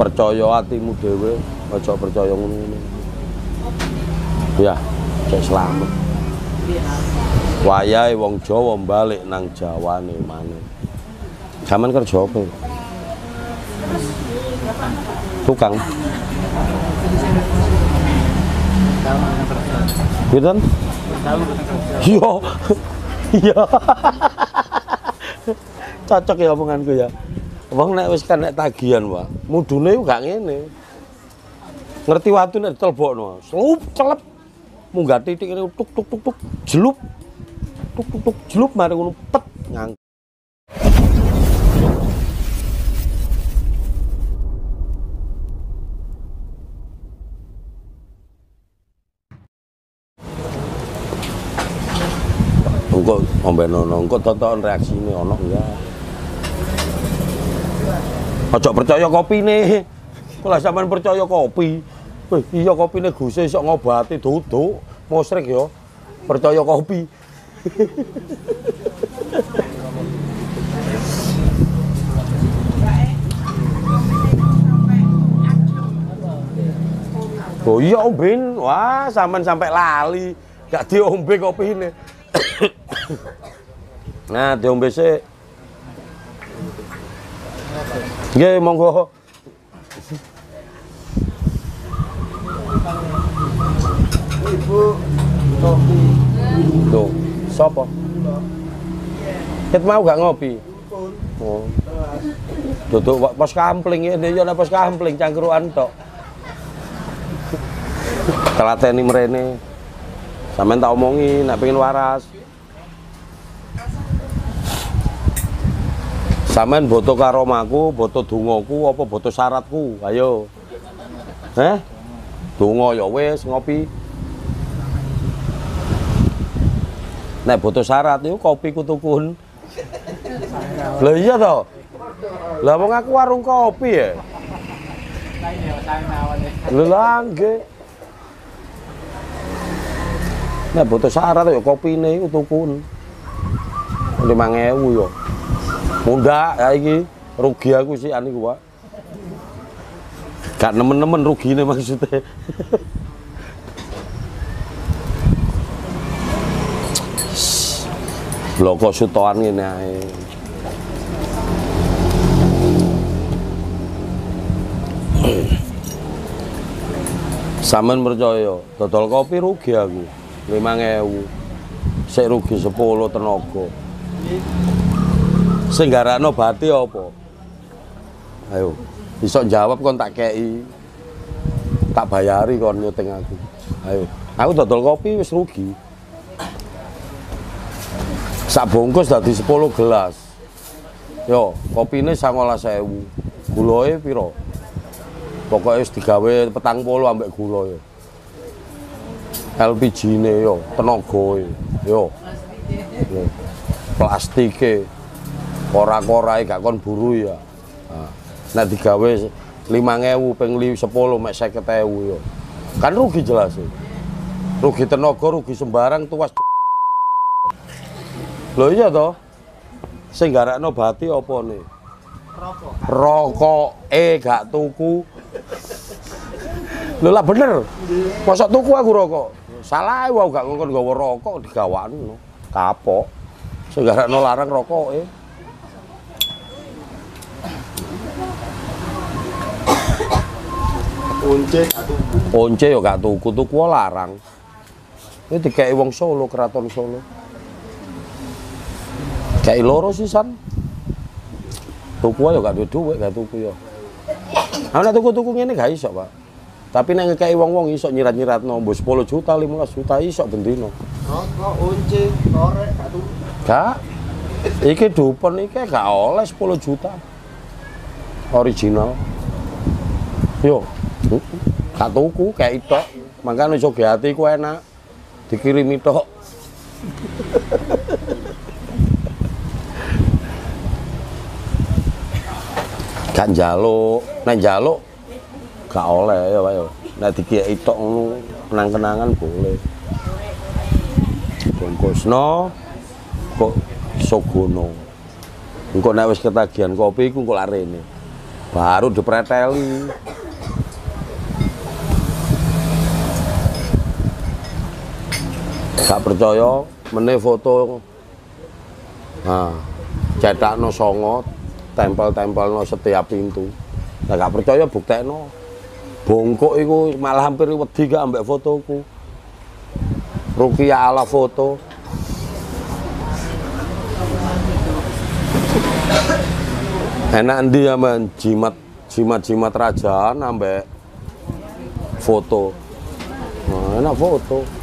percaya hatimu dhewe aja percaya ngono ya cek selamat wayahe wong Jawa balik nang Jawane maneh Saman kerja apa? Tukang. Gitu Iya. Iya. Cocok ya omonganku ya. Wong nek wis kan tagihan, Pak. Mudune gak ngene. Ngerti watu nek ditelbokno. Slup celep. Munggah titik ini tuk tuk tuk tuk jelup. Tuk tuk tuk jelup mari ngono pet ngang. Engko ombenono, engko tonton reaksine ono ya. Aja percaya kopine. Kalau sampean percaya kopi. Wih, iya kopine Guse iso ngobati duduk, musrik ya. Percaya kopi. Oh iya omben, wah sampean sampai lali, gak diombe kopi ini. nah, diombe sih. Nggih, monggo. Ibu kopi Tuh, sapa? Ket mau gak ngopi? Oh. Duduk pos kampling ini ya ana pos kampling cangkruan tok. Telateni mrene. Sampeyan tak omongi nek pengen waras. Sampeyan boto karomaku, boto dongaku apa boto syaratku? Ayo. Heh? Donga ya wis ngopi. Nek boto syarat iku kopi kutukun. Lah iya toh. Lah wong aku warung kopi ya. Lah nggih. Nek butuh syarat ya kopine iku tukun. 5000 yo. Mundak iki rugi aku sih aniku, Pak. Gak nemen-nemen rugine maksudnya. Bloko sutoan ngene ae. Sampeyan percaya, dodol kopi rugi aku. 5000. Sik rugi 10 tenaga. Sing garakno bati apa? Ayo, iso jawab kon tak kei. Tak bayari kon nyuting aku. Ayo, aku dodol kopi wis rugi. Sak bungkus dadi 10 gelas. Yo, kopine 19.000. Gulae piro? Pokoknya wis digawe petang polo ambek gula ya. LPG ne yo, tenaga e. Yo. Yo. Plastike. Kora-korae gak kon buru ya. Nah, digawe 5000 ping 10 mek 50000 yo. Kan rugi jelas e. Rugi tenaga, rugi sembarang tuas. Lho iya toh. Sing garakno bati apa nih? rokok rokok eh gak tuku lho lah bener masa tuku aku rokok salah aku gak ngongkon gawa rokok digawakno kapok sing garakno larang rokok eh satu once yo gak tuku tuku larang ini dikei wong Solo keraton Solo kayak loro sisan tuku wae yo gak duwe duit gak tuku yo Aku nek tuku-tuku ngene gak iso, Pak. Tapi nek ngekei wong-wong iso nyirat-nyiratno mbok 10 juta, 15 juta iso bendino. rokok kunci korek satu Gak. Iki dupon iki gak oleh 10 juta. Original. Yo. Gak tuku kayak itu. Makanya hati ku enak. Dikirimi tok. Gak njaluk, nek njaluk gak oleh ya Pak ya. Nek dikiyai tok ngono kenang-kenangan boleh. Bungkusno kok sogono. engko nek wis ketagihan kopi iku engko lak rene baru dipreteli gak percaya meneh foto. Nah cetakno songo tempel-tempelno setiap pintu. Lah gak percaya buktekno. Bongkok iku malah hampir wedi gak ambek fotoku. Rukia ala foto. Enak ndi ya men? Jimat jimat jimat raja ambek foto. Nah, enak foto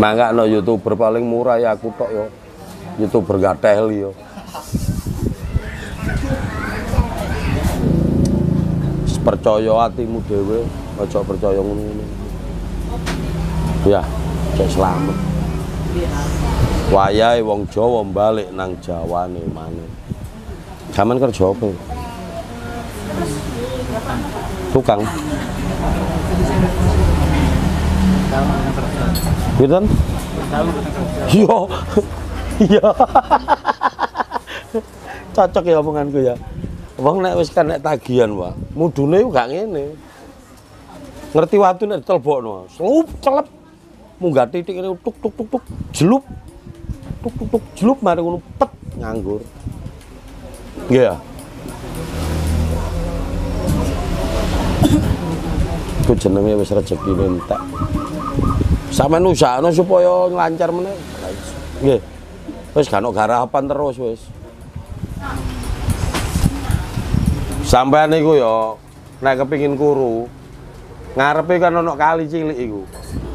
Mangga no youtuber paling murah ya aku tok yo. Youtuber gak tehli yo. Percaya hatimu dhewe, aja percaya ngono-ngono. Ya, cek selamat. Wayahe wong Jawa balik nang Jawane maneh. Zaman kerja apa? Tukang. Gitu Iya. Iya. Cocok ya omonganku ya. Wong nek wis nek tagihan, Pak. Mudune gak ngene. Ngerti watu nek telbokno. Slup celep. Munggah titik ini tuk tuk tuk tuk jelup. Tuk tuk tuk jelup mari ngono pet nganggur. Nggih ya. Iku jenenge wis rezekine entek. Sampeyan usahane supaya lancar meneh. Nggih. Wis gak ono garapan terus wis. Sampeyan iku ya nek kepengin kuru, ngarepe kan ono kali cilik iku.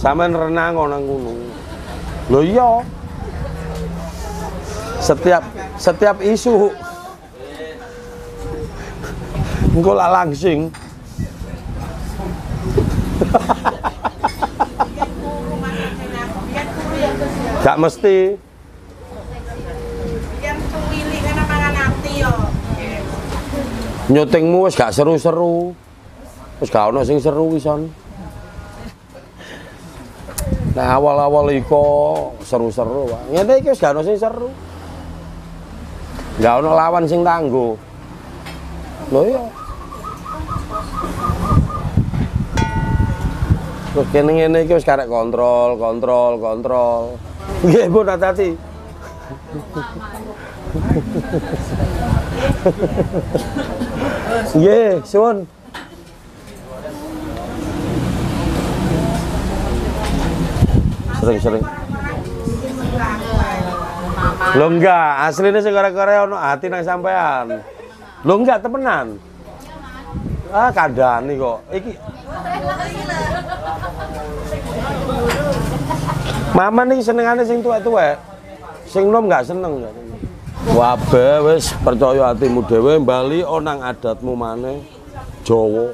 Sampeyan renang nang kono. Lho iya. Setiap setiap isu engko langsing Gak mesti. Kan. Nyutingmu wis gak seru-seru. Wis gak ono sing seru wison. Nah awal-awal iko seru-seru, Pak. Ngene iki wis gak ono sing seru. Gak ono lawan sing tangguh. Lho iya. Terus kene ngene iki wis karek kontrol, kontrol, kontrol. Nggih, Bu, hati-hati. Nggih, suwun. Sering-sering. Lo enggak, aslinya sing kore-kore ono hati nang sampean. Lo enggak temenan. Ah, kandhani kok. Iki Mama nih senengane sing tuwek-tuwek. Sing nom nggak seneng. Wabe wis percaya hatimu dhewe bali onang adatmu Jawa.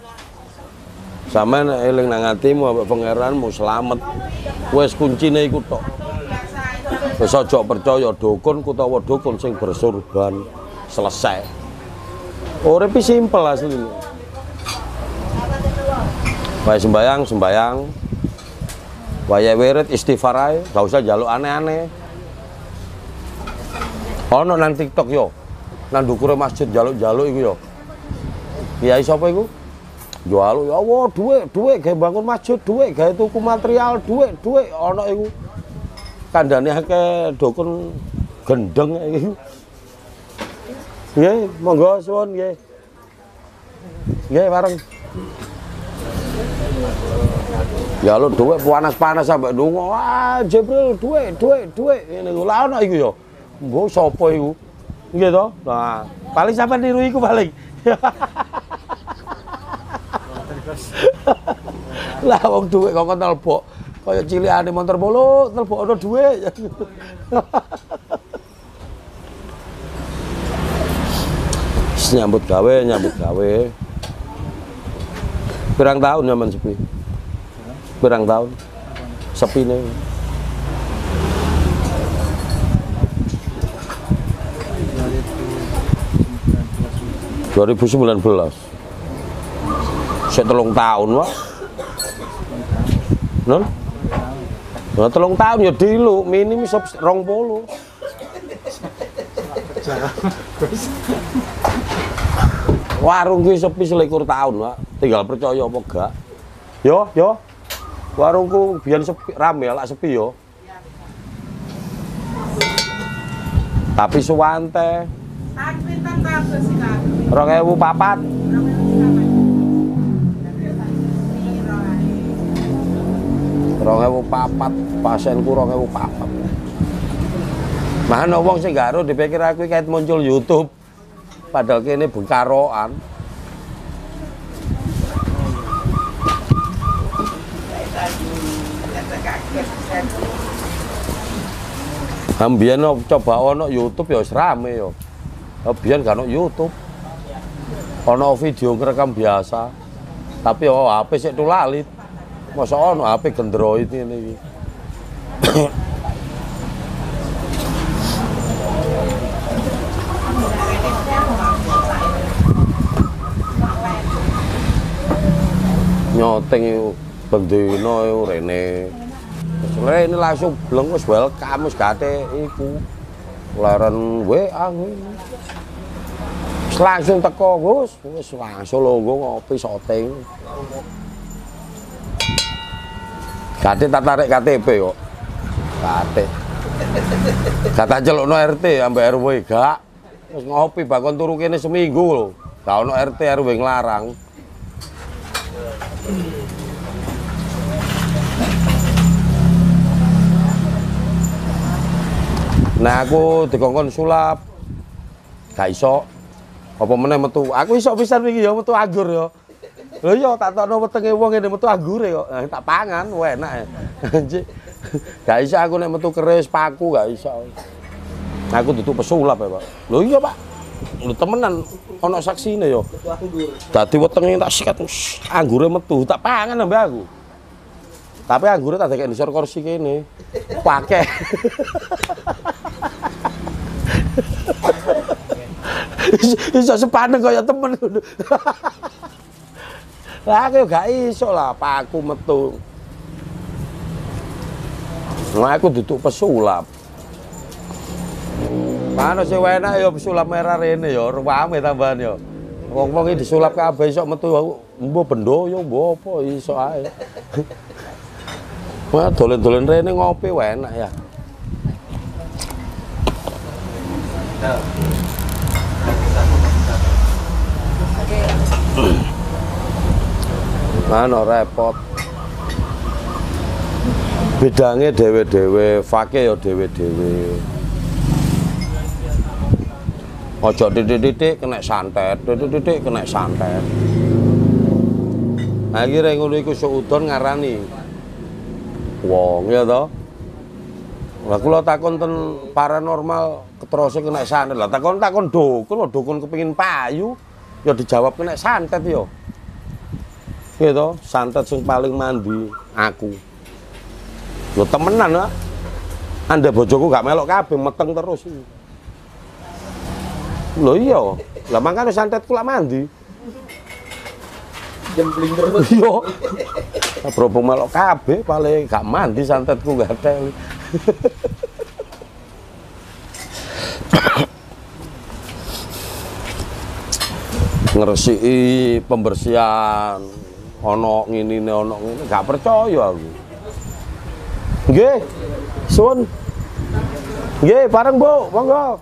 Sampeyan nek eling nang atimu ambek pangeranmu selamat. Wis kuncine iku tok. Wis aja percaya dukun utawa dukun sing bersurban. Selesai. Urip simpel asline. Wae sembayang, sembayang. Wae wirid istighfar gak usah jaluk aneh-aneh. Ono nang TikTok yo. Nang dukure masjid jaluk-jaluk iku yo. Kiai sapa iku? Jaluk ya Allah, dhuwit, dhuwit gawe bangun masjid, dhuwit gawe tuku material, dhuwit, dhuwit ono iku. Kandhane akeh dukun gendeng iku. Nggih, monggo suwun nggih. Nggih, bareng. Ya lu duit panas-panas sampai dungo. Wah, Jibril duit, duit, duit. Ini gue lah ono iku ya. Mbok sapa? Nah, paling sampai niru iku paling. lah wong duit kok nelpok. Kaya cilikane motor polo, nelpok ono duit. nyambut gawe, nyambut gawe. Pirang tahun nyaman sepi? Pirang tahun? Sepi nih. dua ribu sembilan belas saya telung tahun wah non nah, telung tahun ya dilu minim sop rong polo Warung kuwi sepi selikur tahun, Pak. Tinggal percaya apa gak. Yo, yo. Warungku biyen sepi, rame lak sepi yo. Tapi suwante Sak pinten bagus sih Kak? 2004 2004 pasenku 2004 Mana wong sing garo dipikir aku kait muncul YouTube. Padahal kene bengkaroan. Ambiyen coba ono YouTube ya wis rame ya. Ambiyen gak ono YouTube. Ono video ngerekam biasa. Tapi oh HP sik tulalit. Masa ono HP Android ini iki. nyoteng itu bendino itu rene Soalnya ini langsung belum wis welcome wis gate iku. Laran WA langsung teko Gus. Wis langsung longgo ngopi shooting. Gate tak tarik KTP kok. Gate Kata celukno RT ambek RW gak. Wis ngopi bakon turu kene seminggu lho. Gak ono RT RW nglarang Nah aku dikongkon sulap. Gak iso. Apa meneh metu. Aku iso pisan iki ya metu anggur ya. Lho iya tak tokno wetenge wong ngene metu anggure kok. Nah, tak pangan enak ya. Anjir. Gak iso aku nek metu keris paku gak iso. Aku duduk pesulap ya, Pak. Lho iya, Pak. Lho temenan ana saksine ya. Dadi wetenge tak sikat anggure metu tak pangan ambek aku. Tapi anggure tak dekek nisor kursi kene. Pakai. iso sepaneng kaya temen ngono. Lah aku gak iso lah, paku metu. Nah, aku duduk pesulap. Mana sih enak ya pesulap merah rene ya, rame tambahan ya. Wong-wong iki disulap kabeh iso metu aku mbok bendoyo mbok apa iso ae. Wah, dolen-dolen rene ngopi enak ya. Mana repot. Bidange dhewe-dhewe, fake ya dhewe-dhewe. Ojo titik-titik kena santet, titik-titik kena santet. Akhirnya ngono iku seudon ngarani wong ya toh. Lah kula takon ten paranormal keterose kena santet. Lah takon takon dukun, dukun kepengin payu ya dijawab kena santet ya. Gitu, santet sing paling mandi aku. Lho temenan lah. Anda bojoku gak melok kabeh meteng terus. Lho iya, lah makane santet kula mandi. Jembling terus. Iya. Berhubung melok kabeh paling gak mandi santetku gak tel. Ngresiki pembersihan ana ngene ana ngene gak percaya aku. Nggih. Sun. Nggih, bareng Bu, monggo.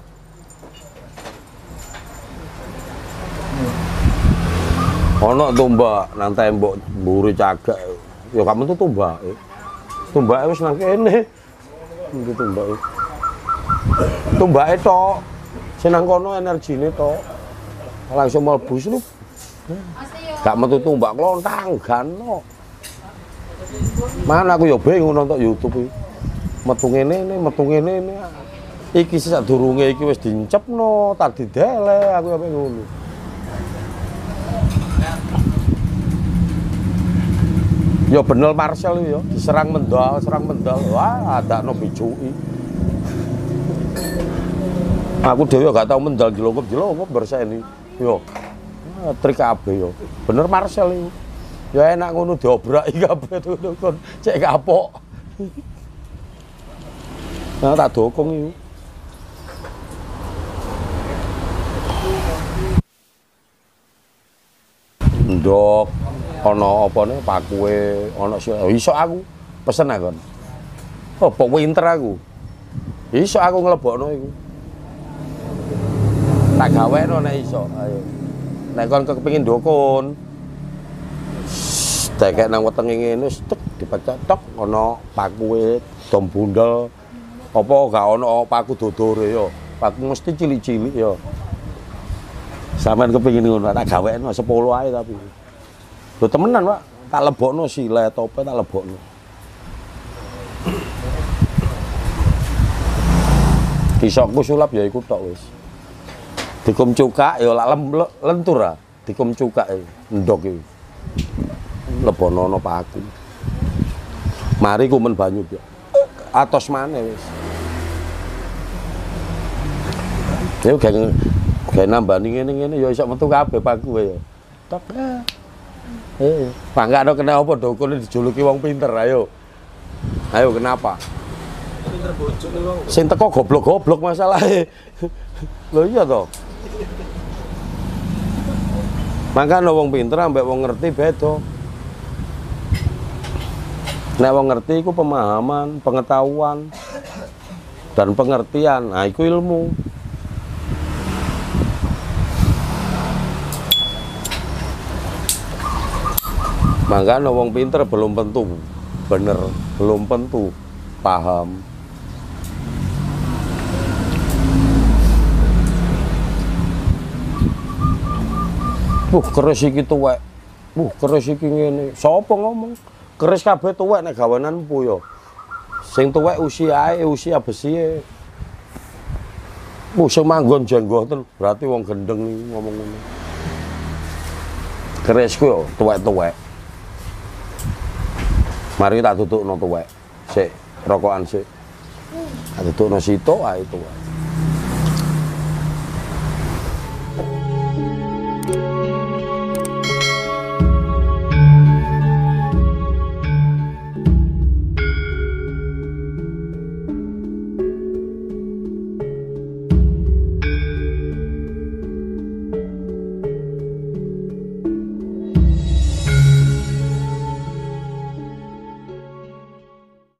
Ono tumbak nang tembok mburi cagak. Ya kamu tuh tumbak. Tumbak wis nang kene. Iki tumbak. Tumbake tok. Sing nang kono energine tok. Langsung mlebu lu. Gak metu tumbak klontang gano. Mana aku ya bingung nonton YouTube iki. Metu ngene ne, metu ngene ne. Iki sih sadurunge iki wis dincepno, tak didele aku ya ngono. Ya bener Marcel ya, diserang mendal, serang mendal. Wah, ada no bicuki. Aku dhewe gak tau mendal jelongkop-jelongkop berseni. Yo. Ah, trik apa yo. Bener Marcel iku. Ya enak ngono diobrak iki kabeh kon cek kapok. Nah, tak dokong iku. Ndok ana opone pakuwe ana oh, iso aku pesen aku. Oh, pok winter aku. Iso aku nglebokno iku. Tak gaweno nek iso, ayo. Nek kon kepengin dukun. Dekek nang wetenge ngene stek dipecet tok ana pakuwe dom bundel. Apa gak ana paku dodore. Paku mesti cilik-cilik ya. Sampeyan kepengin ngono tak gawekno 10 ae tapi. Lho temenan, Pak. Tak lebokno silet tope tak lebokno. Kisokku sulap ya iku tok wis. Dikum cukak ya lak lentur ah. Dikum cukak e, ndok iki. Lebono ana paku. Mari ku men banyu ya. Atos maneh wis. Ya gak gak nambani ngene-ngene ya iso metu kabeh paku ya. Tok. Eh, bangga kena apa dukun dijuluki wong pinter ayo. Ayo kenapa? Sing teko goblok-goblok masalahe. Lho iya to. Makanya wong pinter ambek wong ngerti beda. Nek wong ngerti iku pemahaman, pengetahuan dan pengertian. Nah, iku ilmu. Makanya wong pinter belum tentu bener, belum tentu paham. Wuh, keris iki tuwek. Wuh, keris iki ngene. Sopo ngomong? Keris kabeh tuwek nek gawenan empu ya. Sing tuwek usiae usia besi. Wuh, sing manggon jenggoten berarti wong gendeng iki ngomong ngono. Keris ku yo tuwek-tuwek. Mari tak tutukno tuwek. Sik, rokokan sik. Tak tutukno sitok ae tuwek.